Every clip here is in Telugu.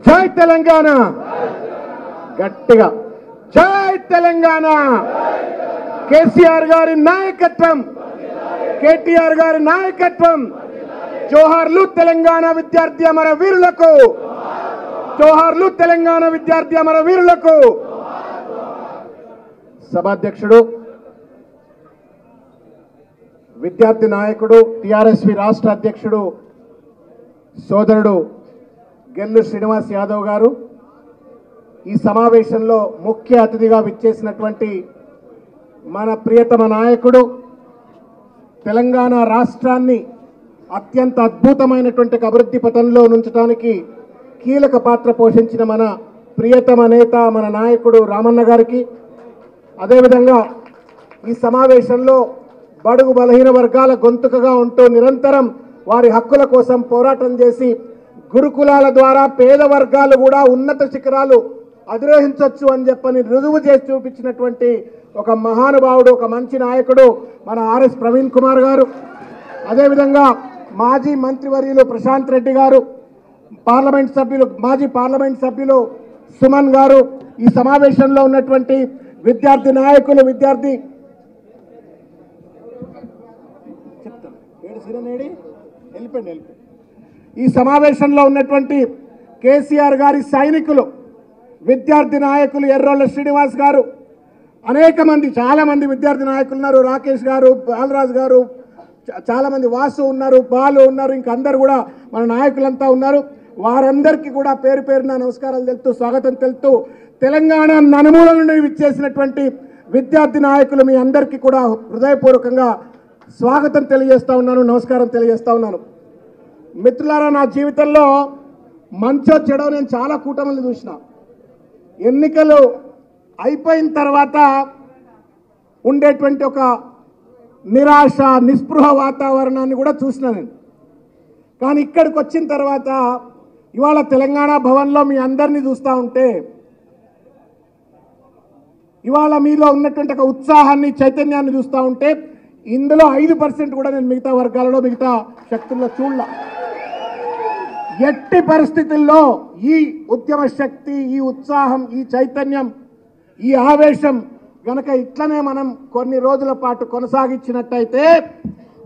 జై తెలంగాణ. గట్టిగా. జై తెలంగాణ. కేసీఆర్ గారి నాయకత్వం. కేటీఆర్ గారి నాయకత్వం. జోహార్లు తెలంగాణ విద్యార్థి అమర వీరులకు. జోహార్లు తెలంగాణ విద్యార్థి అమర వీరులకు. సభాధ్యక్షుడు విద్యార్థి నాయకుడు టిఆర్ఎస్వి రాష్ట్ర అధ్యక్షుడు సోదరుడు గెల్లు శ్రీనివాస్ యాదవ్ గారు ఈ సమావేశంలో ముఖ్య అతిథిగా విచ్చేసినటువంటి మన ప్రియతమ నాయకుడు తెలంగాణ రాష్ట్రాన్ని అత్యంత అద్భుతమైనటువంటి అభివృద్ధి పథంలో నుంచడానికి కీలక పాత్ర పోషించిన మన ప్రియతమ నేత మన నాయకుడు రామన్న గారికి. అదేవిధంగా ఈ సమావేశంలో బడుగు బలహీన వర్గాల గొంతుకగా ఉంటూ నిరంతరం వారి హక్కుల కోసం పోరాటం చేసి గురుకులాల ద్వారా పేద వర్గాలు కూడా ఉన్నత శిఖరాలు అధిరోహించవచ్చు అని చెప్పని రుజువు చేసి చూపించినటువంటి ఒక మహానుభావుడు ఒక మంచి నాయకుడు మన ఆర్ఎస్ ప్రవీణ్ కుమార్ గారు. అదేవిధంగా మాజీ మంత్రివర్యులు ప్రశాంత్ రెడ్డి గారు పార్లమెంట్ సభ్యులు మాజీ పార్లమెంట్ సభ్యులు సుమన్ గారు ఈ సమావేశంలో ఉన్నటువంటి విద్యార్థి నాయకులు విద్యార్థి చెప్తాను. ఏడు సిరనేడి? వెళ్ళిపోండి వెళ్ళిపోండి. ఈ సమావేశంలో ఉన్నటువంటి కేసీఆర్ గారి సైనికులు విద్యార్థి నాయకులు ఎర్రోళ్ళ శ్రీనివాస్ గారు అనేక మంది చాలామంది విద్యార్థి నాయకులు ఉన్నారు. రాకేష్ గారు బాలరాజు గారు చా- వాసు ఉన్నారు బాలు ఉన్నారు ఇంకా అందరు కూడా మన నాయకులంతా ఉన్నారు. వారందరికీ కూడా పేరు పేరున నమస్కారాలు తెలుపుతూ స్వాగతం తెలుపుతూ తెలంగాణ నలుమూల నుండి విచ్చేసినటువంటి విద్యార్థి నాయకులు మీ అందరికీ కూడా హృదయపూర్వకంగా స్వాగతం తెలియజేస్తా ఉన్నాను నమస్కారం తెలియజేస్తా ఉన్నాను. మిత్రులారా నా జీవితంలో మంచో చెడో నేను చాలా కూటమిలు చూసిన. ఎన్నికలు అయిపోయిన తర్వాత ఉండేటువంటి ఒక నిరాశ నిస్పృహ వాతావరణాన్ని కూడా చూసిన నేను. కానీ ఇక్కడికి వచ్చిన తర్వాత ఇవాళ తెలంగాణ భవన్లో మీ అందరినీ చూస్తూ ఉంటే ఇవాళ మీలో ఉన్నటువంటి ఒక ఉత్సాహాన్ని చైతన్యాన్ని చూస్తూ ఉంటే ఇందులో ఐదు పర్సెంట్ కూడా నేను మిగతా వర్గాలలో మిగతా శక్తుల్లో చూడలా. ఎట్టి పరిస్థితుల్లో ఈ ఉద్యమ శక్తి ఈ ఉత్సాహం ఈ చైతన్యం ఈ ఆవేశం గనక ఇట్లనే మనం కొన్ని రోజుల పాటు కొనసాగించినట్టయితే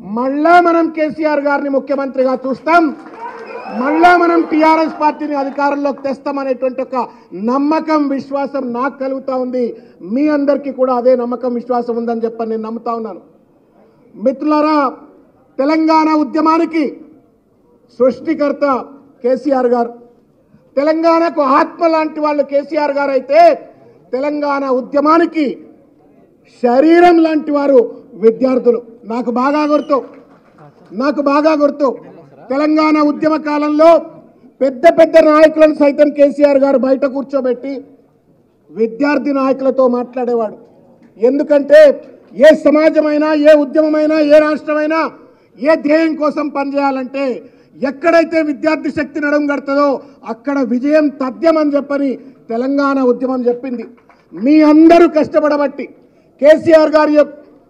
మళ్ళా మనం కేసీఆర్ గారిని ముఖ్యమంత్రిగా చూస్తాం. మళ్ళా మనం టీఆర్ఎస్ పార్టీని అధికారంలోకి తెస్తామనేటువంటి ఒక నమ్మకం విశ్వాసం నాకు కలుగుతూ ఉంది. మీ అందరికీ కూడా అదే నమ్మకం విశ్వాసం ఉందని చెప్పని నేను నమ్ముతా ఉన్నాను. మిత్రులారా తెలంగాణ ఉద్యమానికి సృష్టికర్త కేసీఆర్ గారు. తెలంగాణకు ఆత్మ లాంటి వాళ్ళు కేసీఆర్ గారు అయితే తెలంగాణ ఉద్యమానికి శరీరం లాంటి వారు విద్యార్థులు. నాకు బాగా గుర్తు. నాకు బాగా గుర్తు. తెలంగాణ ఉద్యమ కాలంలో పెద్ద పెద్ద నాయకులను సైతం కేసీఆర్ గారు బయట కూర్చోబెట్టి విద్యార్థి నాయకులతో మాట్లాడేవాడు. ఎందుకంటే ఏ సమాజమైనా ఏ ఉద్యమమైనా ఏ రాష్ట్రమైనా ఏ ధ్యేయం కోసం పనిచేయాలంటే ఎక్కడైతే విద్యార్థి శక్తి నడుం కడుతుందో అక్కడ విజయం తథ్యమని చెప్పని తెలంగాణ ఉద్యమం చెప్పింది. మీ అందరూ కష్టపడబట్టి కేసీఆర్ గారి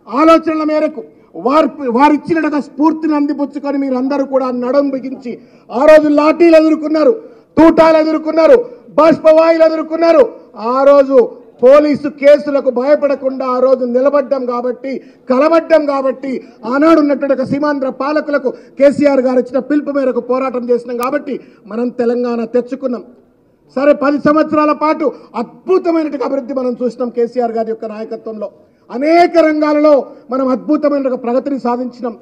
ఆలోచనల మేరకు వారు వారిచ్చిన స్ఫూర్తిని అందిపుచ్చుకొని మీరందరూ కూడా నడుం బిగించి ఆ రోజు లాఠీలు ఎదుర్కొన్నారు తూటాలు ఎదుర్కొన్నారు బాష్పవాయులు ఎదుర్కొన్నారు. ఆ రోజు పోలీసు కేసులకు భయపడకుండా ఆ రోజు నిలబడ్డం కాబట్టి కలబడ్డం కాబట్టి ఆనాడు ఉన్నటువంటి సీమాంధ్ర పాలకులకు కేసీఆర్ గారు ఇచ్చిన పిలుపు మేరకు పోరాటం చేసినాం కాబట్టి మనం తెలంగాణ తెచ్చుకున్నాం. సరే పది సంవత్సరాల పాటు అద్భుతమైనటువంటి అభివృద్ధి మనం చూసినాం కేసీఆర్ గారి యొక్క నాయకత్వంలో. అనేక రంగాలలో మనం అద్భుతమైన ప్రగతిని సాధించినాం.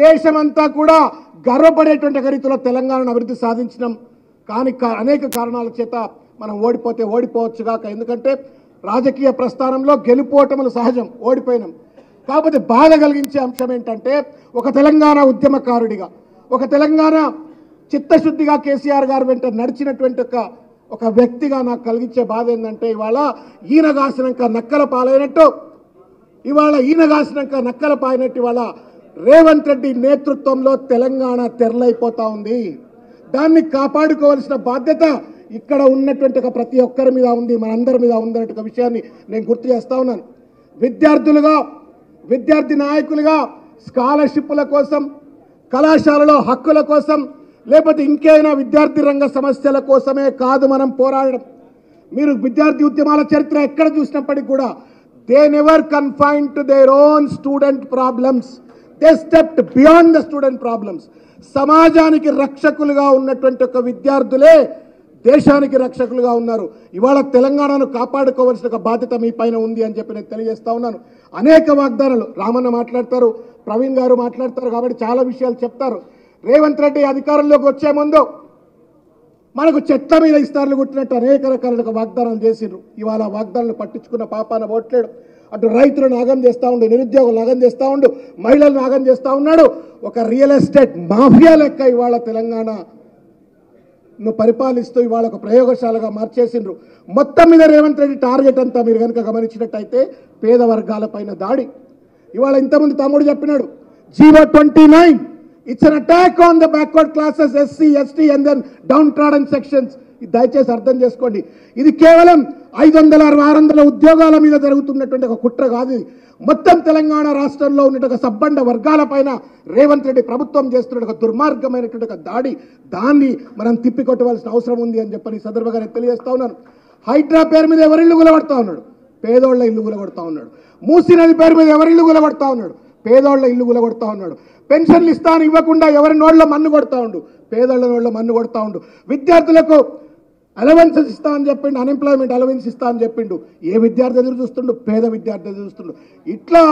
దేశమంతా కూడా గర్వపడేటువంటి రీతిలో తెలంగాణను అభివృద్ధి సాధించినాం. కానీ అనేక కారణాల చేత మనం ఓడిపోతే ఓడిపోవచ్చు కాక ఎందుకంటే రాజకీయ ప్రస్థానంలో గెలుపోవటములు సహజం ఓడిపోయినాం. కాకపోతే బాధ కలిగించే అంశం ఏంటంటే ఒక తెలంగాణ ఉద్యమకారుడిగా ఒక తెలంగాణ చిత్తశుద్ధిగా కేసీఆర్ గారు వెంట నడిచినటువంటి ఒక ఒక వ్యక్తిగా నాకు కలిగించే బాధ ఏంటంటే ఇవాళ ఈయన కాసినాక నక్కల పాలైనట్టు ఇవాళ ఈయన కాసినాక నక్కల పాయినట్టు ఇవాళ రేవంత్ రెడ్డి నేతృత్వంలో తెలంగాణ తెరలైపోతా ఉంది. దాన్ని కాపాడుకోవాల్సిన బాధ్యత ఇక్కడ ఉన్నటువంటి ఒక ప్రతి ఒక్కరి మీద ఉంది మనందరి మీద ఉందనే విషయాన్ని నేను గుర్తు చేస్తా ఉన్నాను. విద్యార్థులుగా విద్యార్థి నాయకులుగా స్కాలర్షిప్ల కోసం కళాశాలలో హక్కుల కోసం లేకపోతే ఇంకేమైనా విద్యార్థి రంగ సమస్యల కోసమే కాదు మనం పోరాడడం. మీరు విద్యార్థి ఉద్యమాల చరిత్ర ఎక్కడ చూసినప్పటికీ కూడా they never confine to their own student problems they stepped beyond the student problems సమాజానికి రక్షకులుగా ఉన్నటువంటి ఒక విద్యార్థులే దేశానికి రక్షకులుగా ఉన్నారు. ఇవాళ తెలంగాణను కాపాడుకోవాల్సిన ఒక బాధ్యత మీ పైన ఉంది అని చెప్పి నేను తెలియజేస్తా ఉన్నాను. అనేక వాగ్దానాలు రామన్న మాట్లాడతారు ప్రవీణ్ గారు మాట్లాడతారు కాబట్టి చాలా విషయాలు చెప్తారు. రేవంత్ రెడ్డి అధికారంలోకి వచ్చే ముందు మనకు చెట్ల మీద ఇస్తారులు కొట్టినట్టు అనేక రకాల వాగ్దానాలు చేసిండ్రు. ఇవాళ వాగ్దానాలు పట్టించుకున్న పాపాన ఓట్లేడు. అటు రైతులను ఆగం చేస్తూ ఉండు నిరుద్యోగులు ఆగం చేస్తూ ఉండు మహిళలను ఆగం చేస్తూ ఉన్నాడు. ఒక రియల్ ఎస్టేట్ మాఫియా లెక్క ఇవాళ తెలంగాణ పరిపాలిస్తూ ఇవాళ ఒక ప్రయోగశాలగా మార్చేసిండ్రు. మొత్తం మీద రేవంత్ రెడ్డి టార్గెట్ అంతా మీరు కనుక గమనించినట్టయితే పేద వర్గాల పైన దాడి. ఇవాళ ఇంతమంది తమ్ముడు చెప్పినాడు zero twenty nine it's an attack on the backward classes SC ST and then downtrodden sections దయచేసి అర్థం చేసుకోండి. ఇది కేవలం ఐదు వందల అరవై ఆరు వందల ఉద్యోగాల మీద జరుగుతున్నటువంటి ఒక కుట్ర కాదు మొత్తం తెలంగాణ రాష్ట్రంలో ఉన్న ఒక సబ్బండ వర్గాల పైన రేవంత్ రెడ్డి ప్రభుత్వం చేస్తున్న ఒక దుర్మార్గమైనటువంటి ఒక దాడి. దాన్ని మనం తిప్పికొట్టవలసిన అవసరం ఉంది అని చెప్పని సందర్భంగా నేను తెలియజేస్తా ఉన్నాను. హైడ్రా పేరు మీద ఎవరిల్లు గులబడతా ఉన్నాడు? పేదోళ్ళ ఇల్లు గులగొడతా ఉన్నాడు. మూసీ నది పేరు మీద ఎవరిల్లు గులగొడతా ఉన్నాడు? పేదోళ్ళ ఇల్లు గులగొడతా ఉన్నాడు. పెన్షన్లు ఇస్తాను ఇవ్వకుండా ఎవరి నోళ్ళ మన్ను కొడతా ఉండు? పేదోళ్ళ నోళ్ళ మన్ను కొడతా ఉండు. విద్యార్థులకు అలవెన్సెస్ ఇస్తా అని చెప్పిండు అన్ఎంప్లాయ్మెంట్ అలవెన్స్ ఇస్తా అని చెప్పిండు. ఏ విద్యార్థి ఎదురు చూస్తుండు? పేద విద్యార్థి ఎదురు చూస్తుండు. ఇట్లా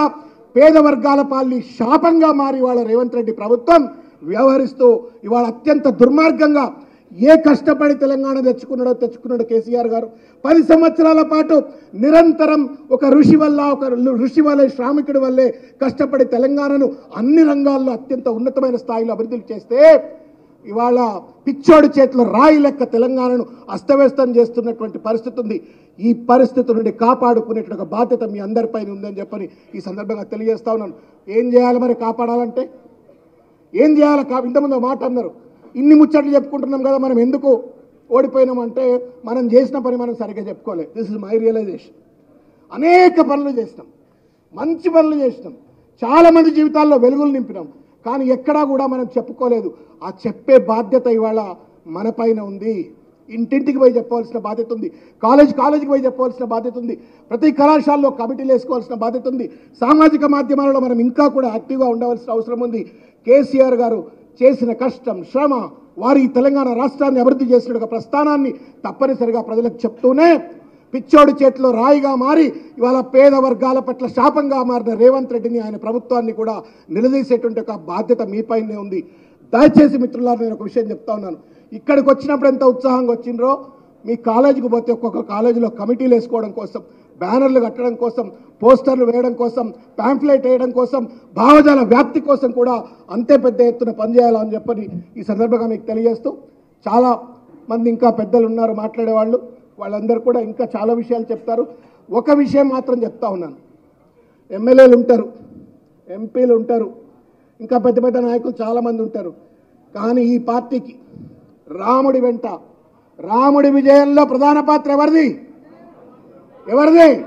పేద వర్గాల పాలని శాపంగా మారి వాళ్ళ రేవంత్ రెడ్డి ప్రభుత్వం వ్యవహరిస్తూ ఇవాళ అత్యంత దుర్మార్గంగా ఏ కష్టపడి తెలంగాణ తెచ్చుకున్నాడో తెచ్చుకున్నాడు కేసీఆర్ గారు. పది సంవత్సరాల పాటు నిరంతరం ఒక ఋషి వల్ల ఒక ఋషి వల్లే శ్రామికుడి వల్లే కష్టపడి తెలంగాణను అన్ని రంగాల్లో అత్యంత ఉన్నతమైన స్థాయిలో అభివృద్ధి చేస్తే ఇవాళ పిచ్చోడి చేతిలో రాయి లెక్క తెలంగాణను అస్తవ్యస్తం చేస్తున్నటువంటి పరిస్థితి ఉంది. ఈ పరిస్థితి నుండి కాపాడుకునేటువంటి బాధ్యత మీ అందరిపైన ఉందని చెప్పని ఈ సందర్భంగా తెలియజేస్తా ఉన్నాను. ఏం చేయాలి మరి కాపాడాలంటే? ఏం చేయాలి కా? ఇంతమంది మాట అన్నారు. ఇన్ని ముచ్చట్లు చెప్పుకుంటున్నాం కదా మనం ఎందుకు ఓడిపోయినామంటే మనం చేసిన పని మనం సరిగ్గా చెప్పుకోలేదు దిస్ ఇస్ మై రియలైజేషన్ అనేక పనులు చేసినాం. మంచి పనులు చేసినాం. చాలామంది జీవితాల్లో వెలుగులు నింపినాం. కానీ ఎక్కడా కూడా మనం చెప్పుకోలేదు. ఆ చెప్పే బాధ్యత ఇవాళ మన పైన ఉంది. ఇంటింటికి పోయి చెప్పవలసిన బాధ్యత ఉంది. కాలేజ్ కాలేజీకి పోయి చెప్పవలసిన బాధ్యత ఉంది. ప్రతి కళాశాలలో కమిటీలు వేసుకోవాల్సిన బాధ్యత ఉంది. సామాజిక మాధ్యమాలలో మనం ఇంకా కూడా యాక్టివ్గా ఉండవలసిన అవసరం ఉంది. కేసీఆర్ గారు చేసిన కష్టం శ్రమ వారి తెలంగాణ రాష్ట్రాన్ని అభివృద్ధి చేసిన ఒక ప్రస్థానాన్ని తప్పనిసరిగా ప్రజలకు చెప్తూనే పిచ్చోడి చేతిలో రాయిగా మారి ఇవాళ పేద వర్గాల పట్ల శాపంగా మారిన రేవంత్ రెడ్డిని ఆయన ప్రభుత్వాన్ని కూడా నిలదీసేటువంటి ఒక బాధ్యత మీపైనే ఉంది. దయచేసి మిత్రులారు నేను ఒక విషయం చెప్తా ఉన్నాను. ఇక్కడికి వచ్చినప్పుడు ఎంత ఉత్సాహంగా వచ్చిండ్రో మీ కాలేజీకి పోతే ఒక్కొక్క కాలేజీలో కమిటీలు వేసుకోవడం కోసం బ్యానర్లు కట్టడం కోసం పోస్టర్లు వేయడం కోసం ప్యాంఫ్లెట్ వేయడం కోసం భావజాల వ్యాప్తి కోసం కూడా అంతే పెద్ద ఎత్తున పనిచేయాలని చెప్పని ఈ సందర్భంగా మీకు తెలియజేస్తూ చాలా మంది ఇంకా పెద్దలు ఉన్నారు మాట్లాడేవాళ్ళు. వాళ్ళందరూ కూడా ఇంకా చాలా విషయాలు చెప్తారు. ఒక విషయం మాత్రం చెప్తా ఉన్నాను. ఎమ్మెల్యేలు ఉంటారు ఎంపీలు ఉంటారు ఇంకా పెద్ద పెద్ద నాయకులు చాలామంది ఉంటారు. కానీ ఈ పార్టీకి రాముడి వెంట రాముడి విజయంలో ప్రధాన పాత్ర ఎవరిది? ఎవరిది?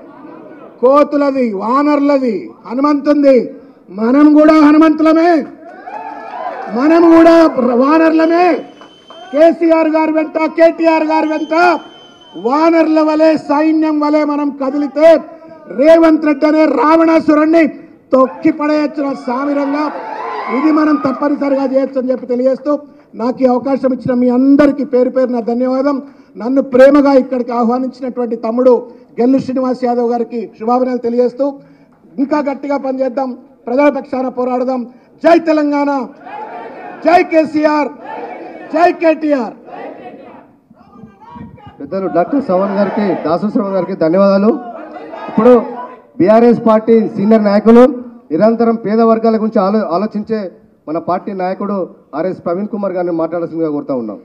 కోతులది వానర్లది హనుమంతుంది. మనం కూడా హనుమంతులమే. మనం కూడా వానర్లమే. కేసీఆర్ గారి వెంట కేటీఆర్ గారి వెంట వానర్ల వలె సైన్యం వలె మనం కదిలితే రేవంత్ రెడ్డి అనే రావణాసురుణ్ణి తొక్కి పడేయచ్చిన సామిరంగా ఇది మనం తప్పనిసరిగా చేయొచ్చు అని చెప్పి తెలియజేస్తూ నాకు ఈ అవకాశం ఇచ్చిన మీ అందరికీ పేరు పేరున ధన్యవాదం. నన్ను ప్రేమగా ఇక్కడికి ఆహ్వానించినటువంటి తమ్ముడు గెల్లు శ్రీనివాస్ యాదవ్ గారికి శుభాభినందనలు తెలియజేస్తూ ఇంకా గట్టిగా పనిచేద్దాం. ప్రజల పక్షాన పోరాడదాం. జై తెలంగాణ. జై కేసీఆర్. జై కేటీఆర్. పెద్దలు డాక్టర్ శ్రవణ్ గారికి దాసు శ్రవణ్ గారికి ధన్యవాదాలు. ఇప్పుడు బీఆర్ఎస్ పార్టీ సీనియర్ నాయకులు నిరంతరం పేద వర్గాల గురించి ఆలో ఆలోచించే మన పార్టీ నాయకుడు ఆర్ఎస్ ప్రవీణ్ కుమార్ గారిని మాట్లాడాల్సిందిగా కోరుతా ఉన్నాం.